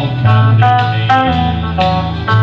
all combination.